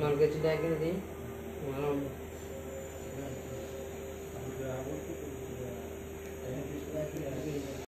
మనకి వచ్చి దాకినది మనం